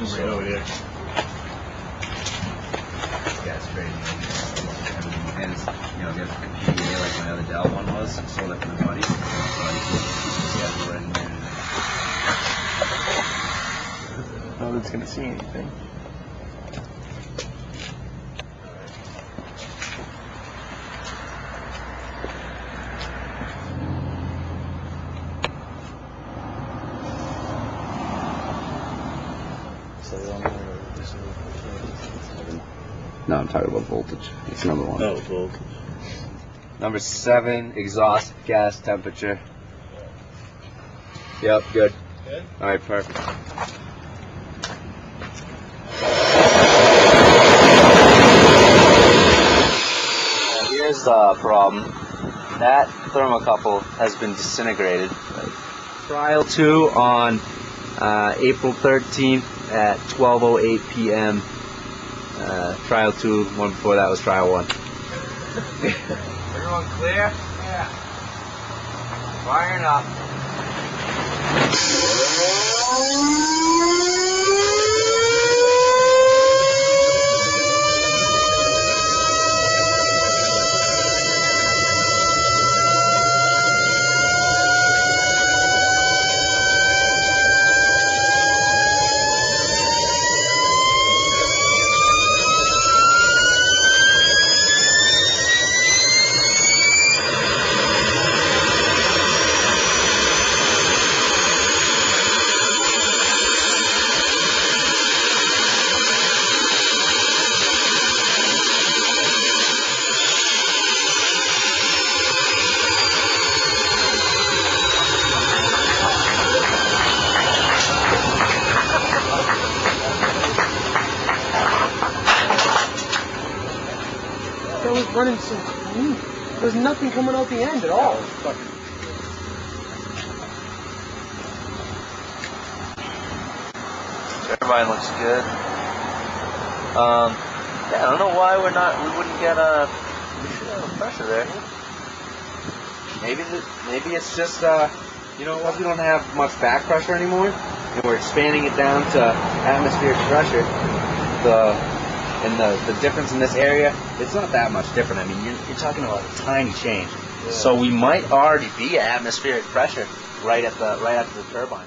Just right over there. Yeah, it's crazy. And it's, you know, there's a computer like my other Dell one was, sold it for uh, the money. So I just yeah, we're gonna see anything. No, I'm talking about voltage. It's number one. Oh, voltage. Number seven, exhaust gas temperature. Yep, good. Good? All right, perfect. Here's the problem. That thermocouple has been disintegrated. Trial two on uh, April 13th at 12:08 p.m. Uh, trial two. One before that was trial one. Everyone clear? Yeah. Firing up. Running so clean. There's nothing coming out the end at all. Turbine looks good. Um, yeah, I don't know why we're not. We wouldn't get a. We should have a pressure there. Maybe the, maybe it's just uh, you know? We don't have much back pressure anymore, and we're expanding it down to atmospheric pressure. The and the, the difference in this area, it's not that much different. I mean, you're, you're talking about a tiny change. So we might already be at atmospheric pressure right at the right after the turbine.